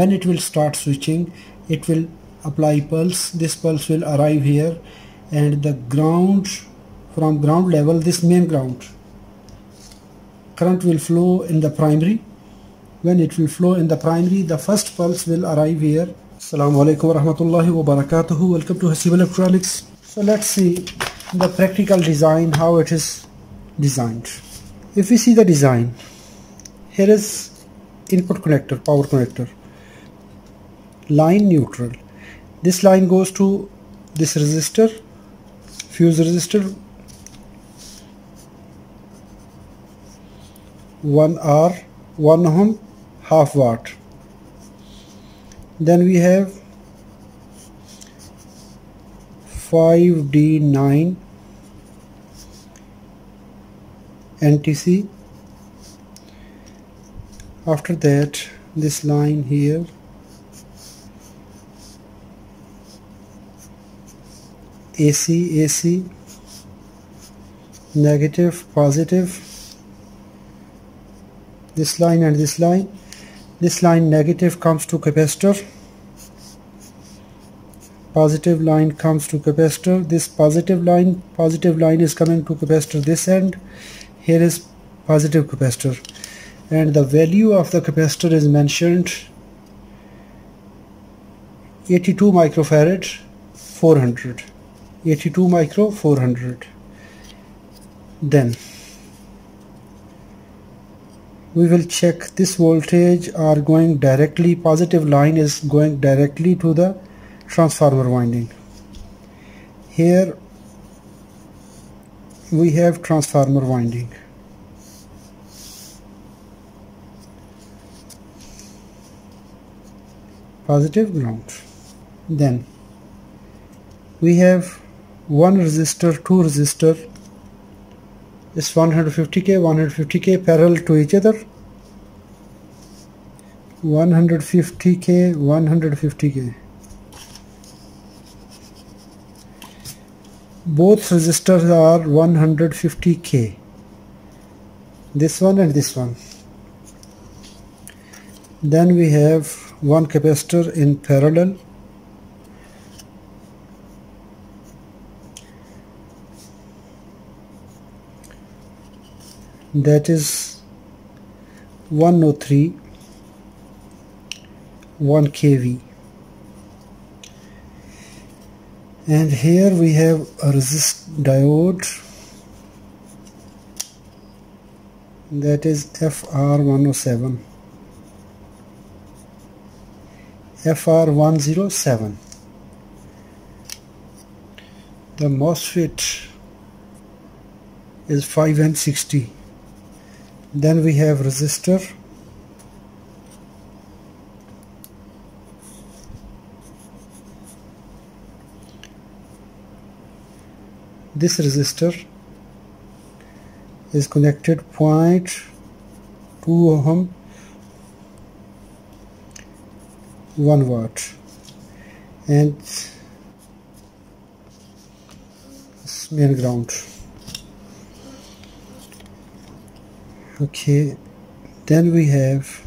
when it will start switching it will apply pulse. This pulse will arrive here. And the ground from ground level this main ground current will flow in the primary. When it will flow in the primary the first pulse will arrive here. Assalamu alaikum warahmatullahi wabarakatuh. Welcome to Haseeb electronics. So let's see the practical design how it is designed. If we see the design here is input connector power connector line neutral. This line goes to this resistor fuse resistor 1 R 1 ohm half watt. Then we have 5D9 NTC after that this line here AC AC negative positive. This line and this line. This line negative comes to capacitor. Positive line comes to capacitor. This positive line positive line is coming to capacitor this end. Here is positive capacitor. And the value of the capacitor is mentioned. 82 microfarad 400 82 micro 400 then we will check this voltage are going directly positive line is going directly to the transformer winding. Here we have transformer winding. Positive ground. Then we have one resistor two resistor is 150k 150k parallel to each other. 150k 150k both resistors are 150k this one and this one. Then we have one capacitor in parallel that is 103 1 kV. And here we have a resist diode that is FR107 FR107 the MOSFET is 5N60 then we have resistor. This resistor is connected 0.2 ohm 1 watt. And main ground okay then we have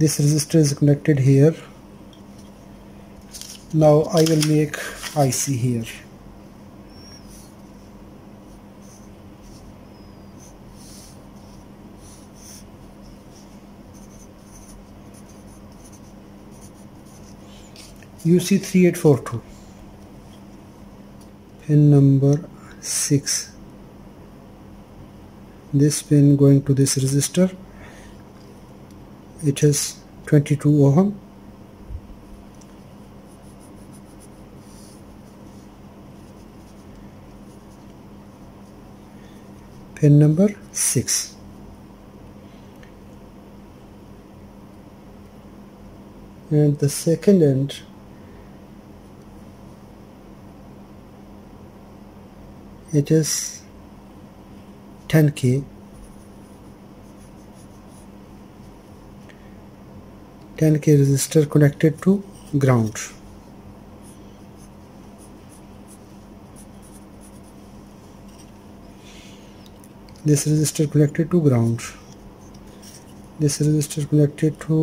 this resistor is connected here. Now I will make IC here. UC3842 pin number 6 this pin going to this resistor. It is 22 ohm. Pin number 6 and the second end it is 10k 10k resistor connected to ground this resistor connected to ground this resistor connected to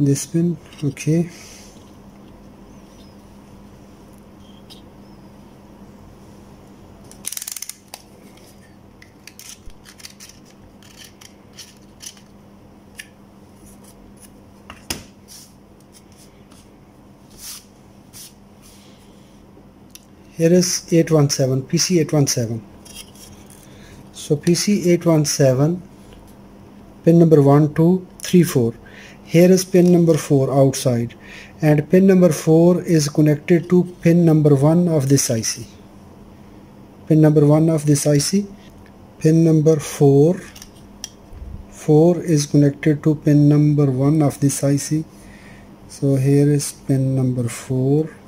this pin okay here is 817 PC 817 so PC 817 pin number 1 2 3 4 here is pin number 4 outside and pin number 4 is connected to pin number 1 of this IC pin number 1 of this IC pin number 4 4 is connected to pin number 1 of this IC so here is pin number 4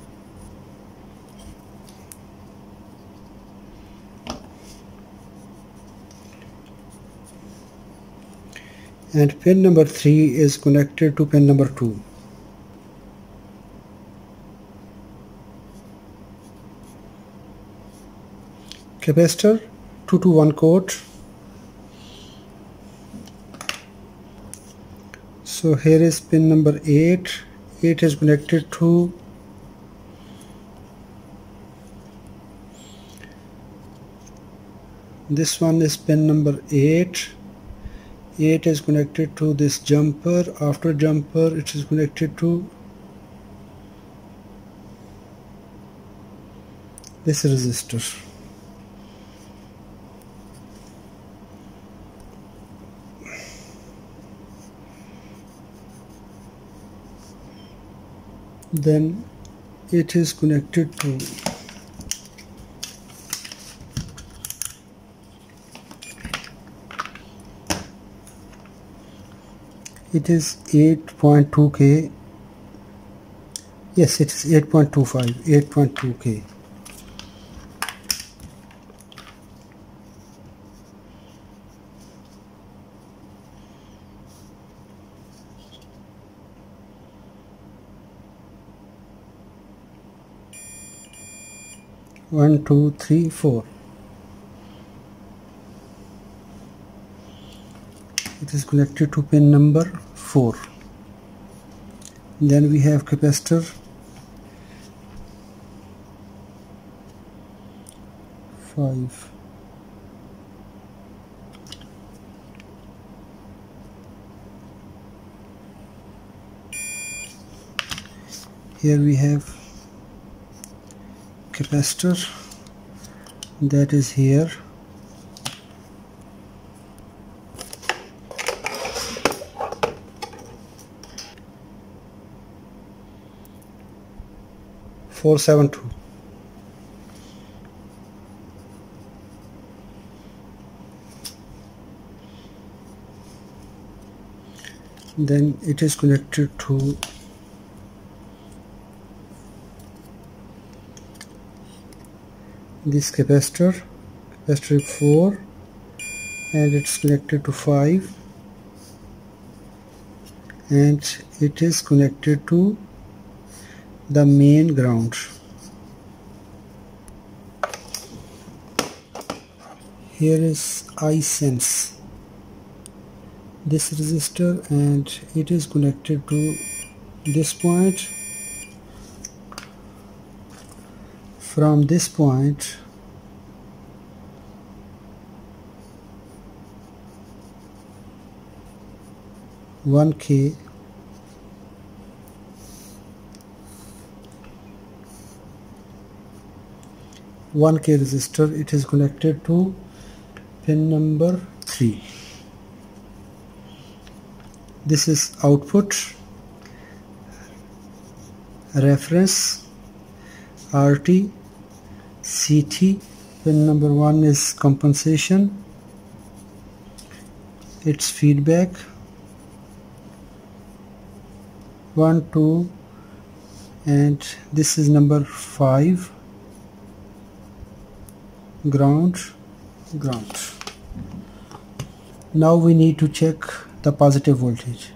and pin number 3 is connected to pin number 2 capacitor 2 to 1 coat so here is pin number 8 8 is connected to this one is pin number 8 8 is connected to this jumper. After jumper it is connected to this resistor. Then it is connected to it is 8.2k yes it is 8.25 8.2k one two three four is connected to pin number 4 then we have capacitor. 5 here we have capacitor. That is here four seven two. Then it is connected to this capacitor capacitor 4 and it's connected to 5 and it is connected to the main ground. Here is iSense. This resistor and it is connected to this point. From this point one K 1k resistor it is connected to pin number 3 this is output reference RT CT pin number 1 is compensation its feedback 1 2 and this is number 5 ground ground. Now we need to check the positive voltage.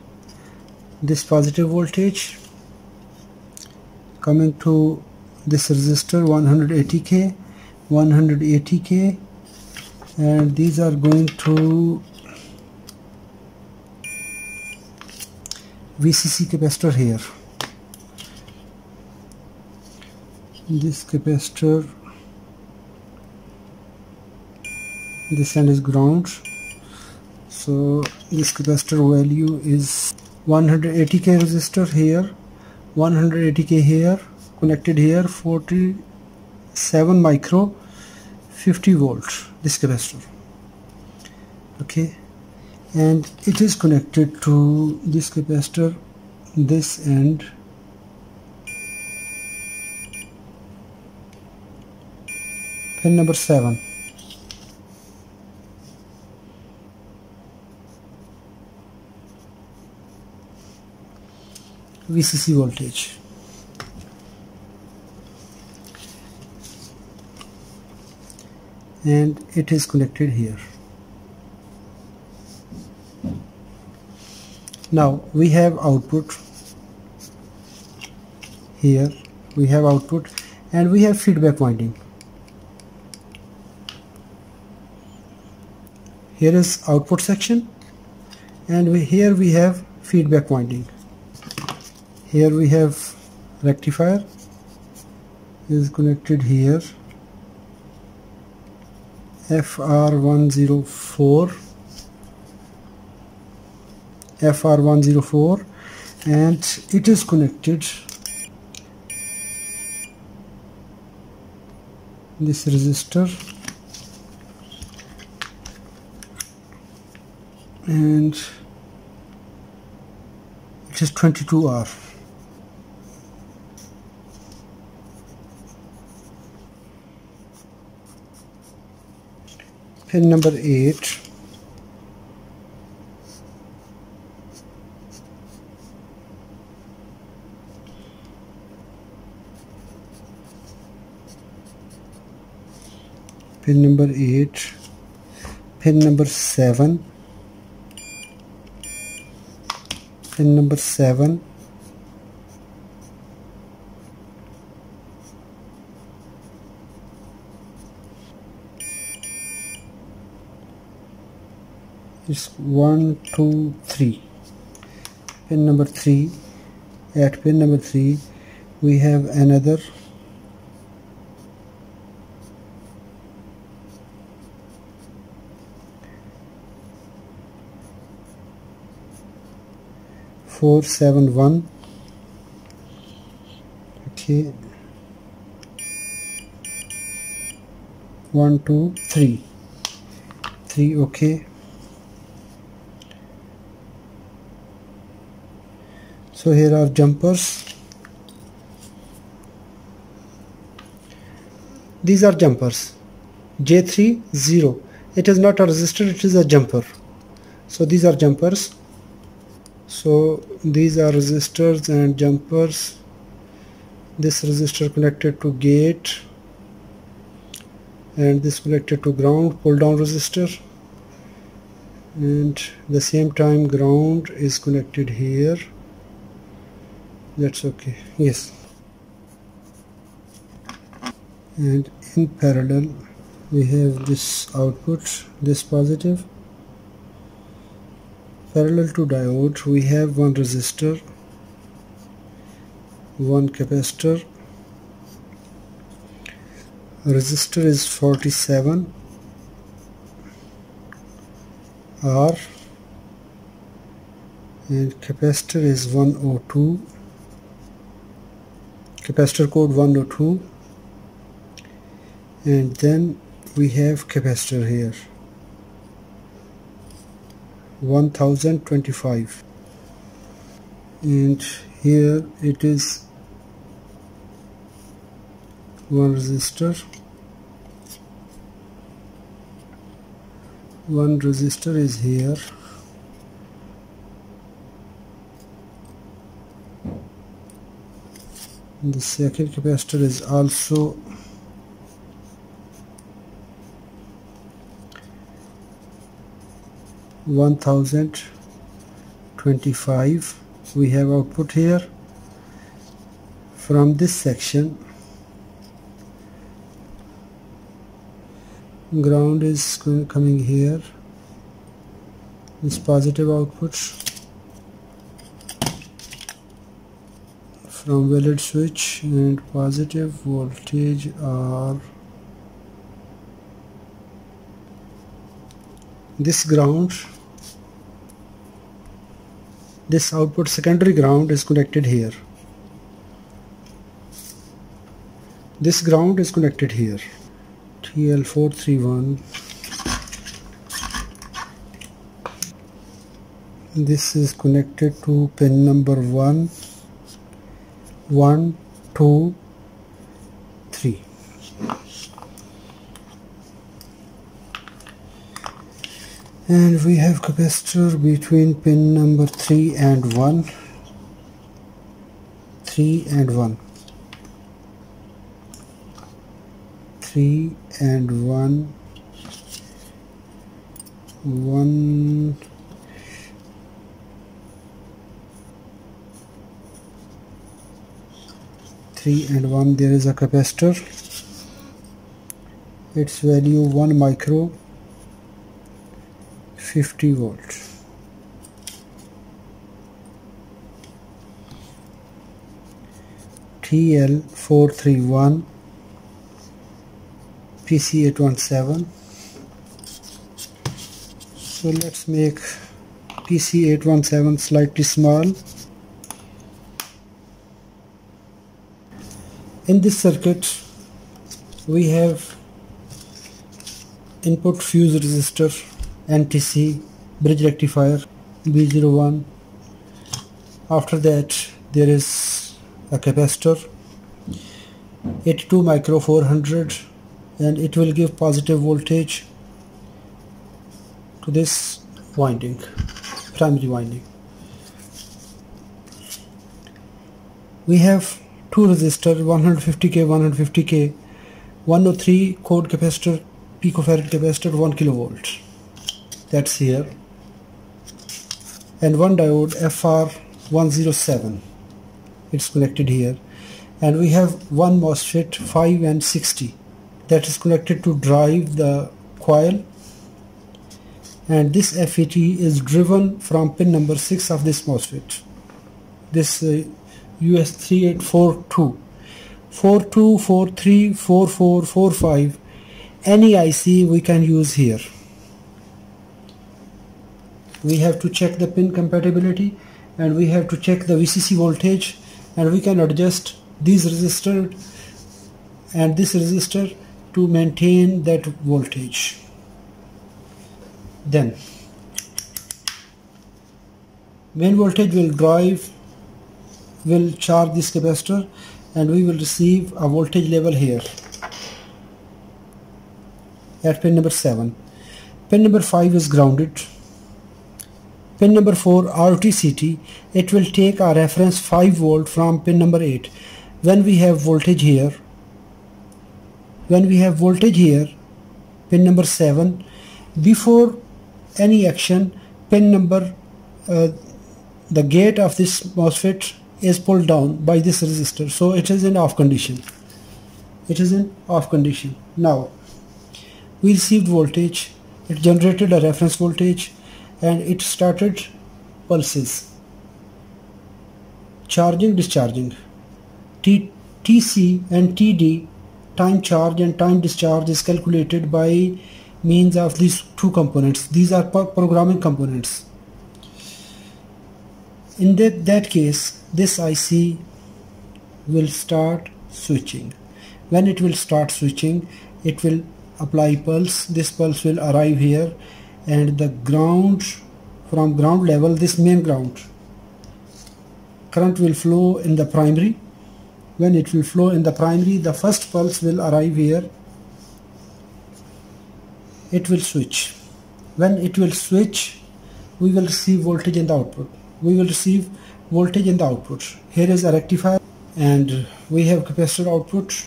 This positive voltage coming to this resistor 180k 180k and these are going to VCC capacitor here. This capacitor this end is ground. So this capacitor value is 180k resistor here 180k here connected here 47 micro 50 volt this capacitor. Okay? And it is connected to this capacitor this end pin number 7 VCC voltage. And it is connected here. Now we have output here. We have output and we have feedback winding. Here is output section and we, here we have feedback winding here we have rectifier is connected here. FR104 FR104 and it is connected. This resistor. And it is 22R pin number 8 pin number 8 pin number 7 pin number 7 is 1 2 3 pin number 3 at pin number 3 we have another. Four seven one. Okay. One two three. Three okay so here are jumpers. These are jumpers. J3 0 it is not a resistor it is a jumper. So these are jumpers. So these are resistors and jumpers. This resistor connected to gate and this connected to ground pull down resistor. And the same time ground is connected here that's okay. Yes. And in parallel we have this output this positive. Parallel to diode we have one resistor one capacitor. Resistor is 47 R. And capacitor is 102 capacitor code 102 and then we have capacitor here. 1025 and here it is one resistor. One resistor is here the second capacitor is also one thousand twenty-five. We have output here from this section. Ground is coming here this positive output from valid switch and positive voltage are this ground. This output secondary ground is connected here. This ground is connected here. TL431 this is connected to pin number 1 1 2 3 and we have capacitor between pin number 3 and 1 3 and 1 3 and 1 1 3 and 1 there is a capacitor. Its value 1 micro 50 volts TL431 PC817 so let's make PC817 slightly small in this circuit we have input fuse resistor NTC bridge rectifier B01 after that there is a capacitor 82 micro 400 and it will give positive voltage to this winding primary winding. We have two resistor 150k 150k 103 code capacitor picofarad capacitor 1 kilovolt. That's here. And one diode FR107 it's connected here. And we have one MOSFET 5N60 that is connected to drive the coil. And this FET is driven from pin number 6 of this MOSFET. This uh, UC3842 4243 4445 any IC we can use here. We have to check the pin compatibility and we have to check the VCC voltage and we can adjust these resistor and this resistor to maintain that voltage. Then main voltage will drive will charge this capacitor and we will receive a voltage level here at pin number 7 pin number 5 is grounded Pin number 4 RTCT, it will take a reference 5 volt from pin number 8. When we have voltage here, when we have voltage here, pin number 7, before any action, pin number, uh, the gate of this MOSFET is pulled down by this resistor. So it is in off condition. It is in off condition. Now, we received voltage. It generated a reference voltage and it started pulses charging discharging T TC and TD time charge and time discharge is calculated by means of these two components these are programming components in that, that case this IC will start switching. When it will start switching it will apply pulse. This pulse will arrive here and the ground from ground level this main ground current will flow in the primary. When it will flow in the primary the first pulse will arrive here. It will switch. When it will switch we will see voltage in the output we will receive voltage in the output. Here is a rectifier and we have capacitor output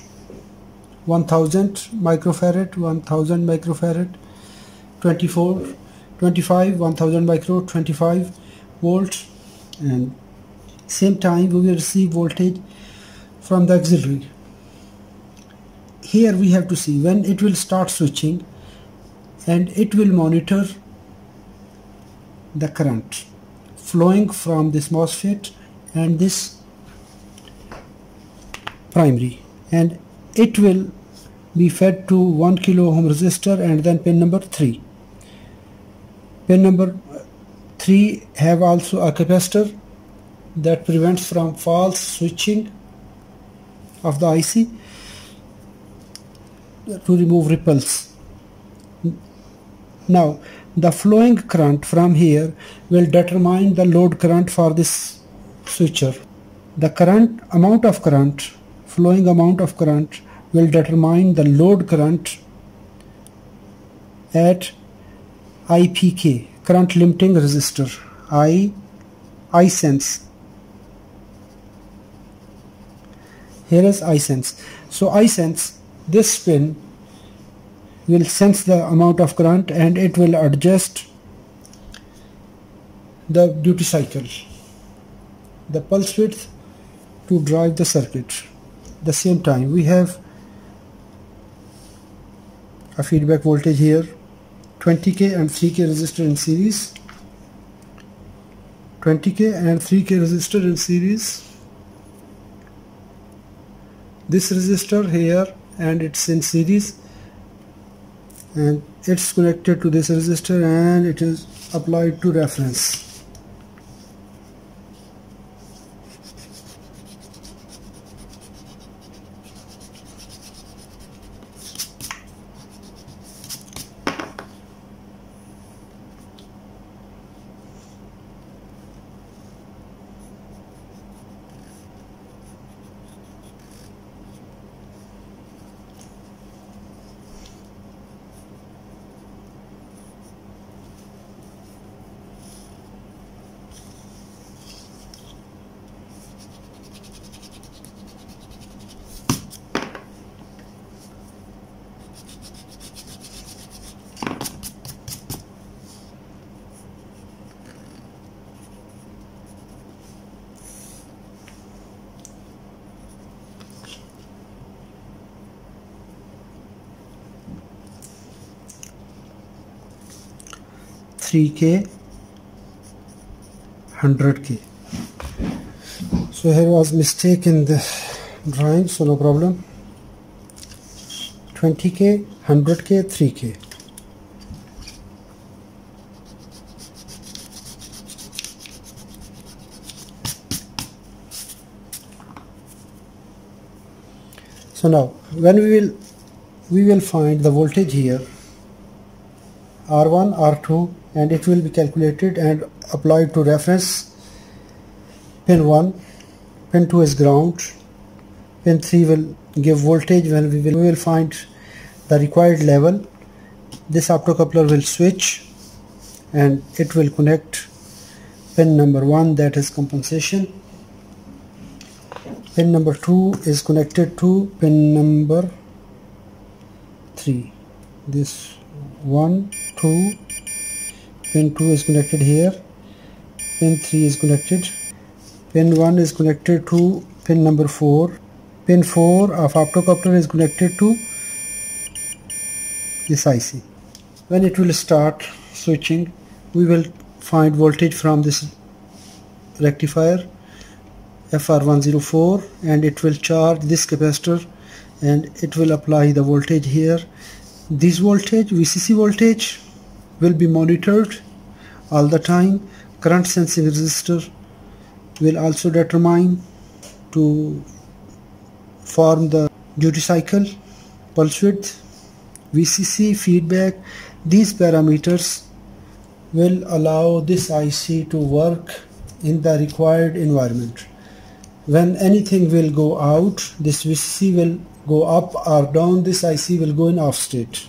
1000 microfarad 1000 microfarad 24 25 1000 micro 25 volts and same time we will receive voltage from the auxiliary. Here we have to see when it will start switching and it will monitor the current flowing from this MOSFET and this primary. And it will be fed to 1 kilo ohm resistor and then pin number 3 pin number 3 have also a capacitor that prevents from false switching of the IC to remove ripples. Now the flowing current from here will determine the load current for this switcher. The current amount of current flowing amount of current will determine the load current at IPK current limiting resistor I I sense. Here is I sense. So I sense this pin will sense the amount of current and it will adjust the duty cycle the pulse width to drive the circuit. The same time we have a feedback voltage here 20k and 3k resistor in series. 20k and 3k resistor in series. This resistor here and it's in series and it's connected to this resistor and it is applied to reference 3k 100k so here was mistake in the drawing so no problem. 20k 100k 3k so now when we will we will find the voltage here R1 R2 and it will be calculated and applied to reference. Pin 1 pin 2 is ground. Pin 3 will give voltage when we will, we will find the required level. This optocoupler will switch and it will connect. Pin number 1 that is compensation. Pin number 2 is connected to pin number 3 this 1 2 pin 2 is connected here. Pin 3 is connected. Pin 1 is connected to pin number 4 pin 4 of optocoupler is connected to this IC when it will start switching we will find voltage from this rectifier FR104 and it will charge this capacitor and it will apply the voltage here this voltage VCC voltage will be monitored all the time. Current sensing resistor will also determine to form the duty cycle pulse width VCC feedback. These parameters will allow this IC to work in the required environment. When anything will go out this VCC will go up or down this IC will go in off state.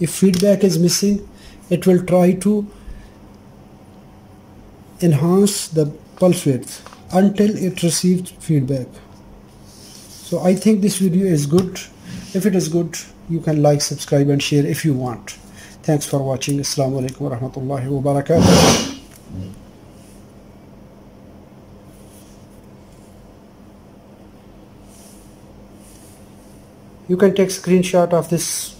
If feedback is missing it will try to enhance the pulse width until it receives feedback. So I think this video is good. If it is good you can like subscribe and share if you want. Thanks for watching. Assalamu alaikum warahmatullahi wabarakatuh you can take screenshot of this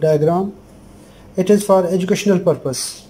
diagram. It is for educational purpose